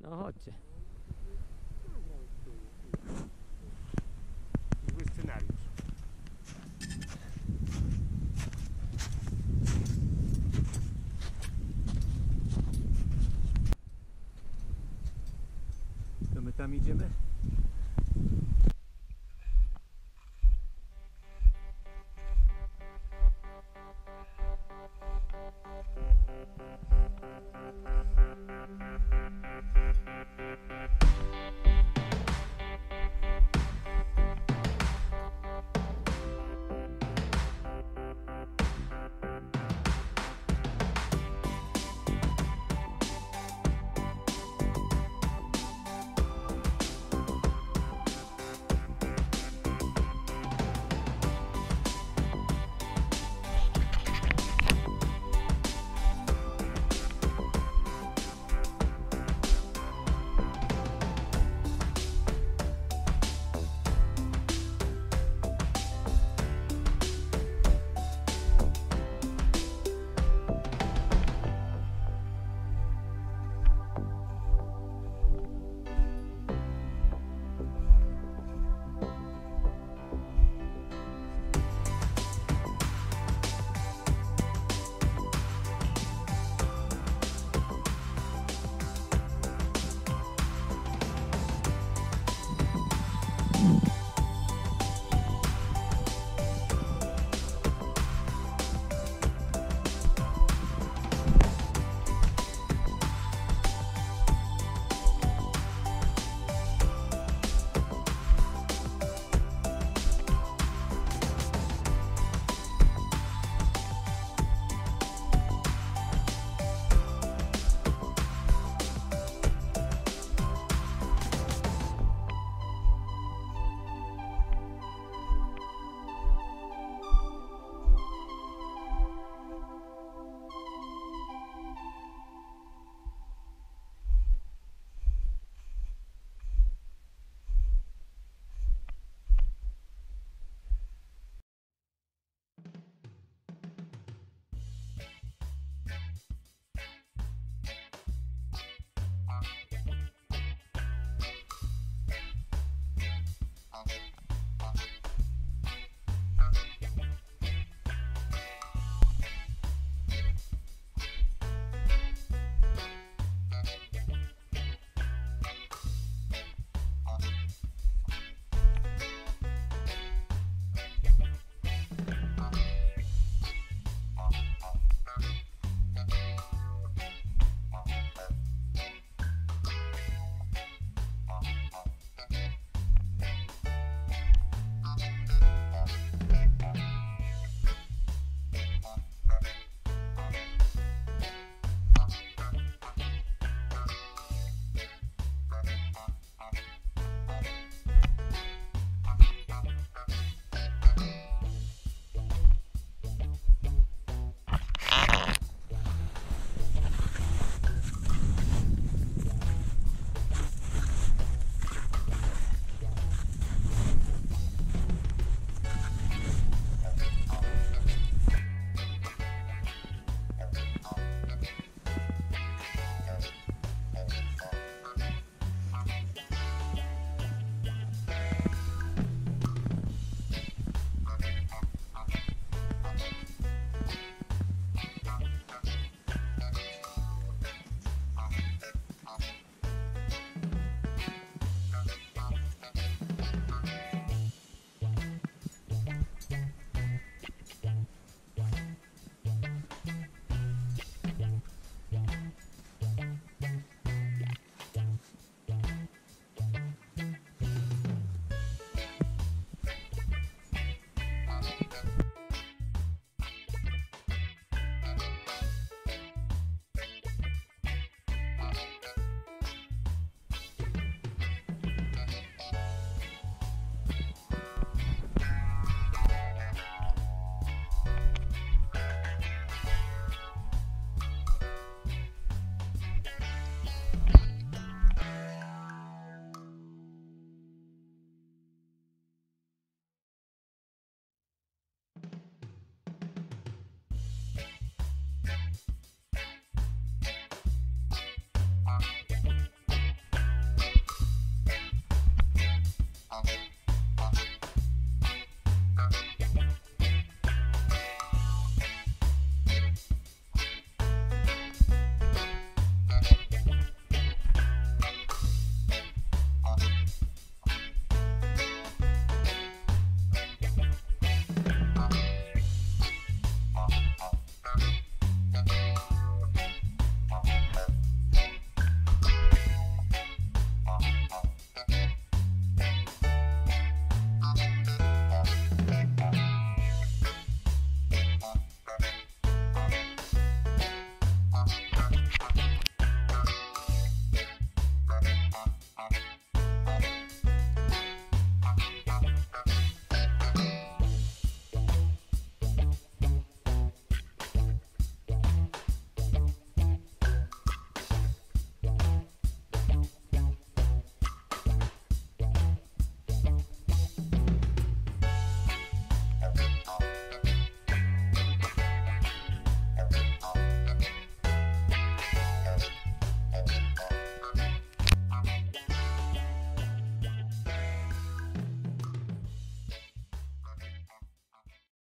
No chodźcie. Zły scenariusz. To my tam idziemy?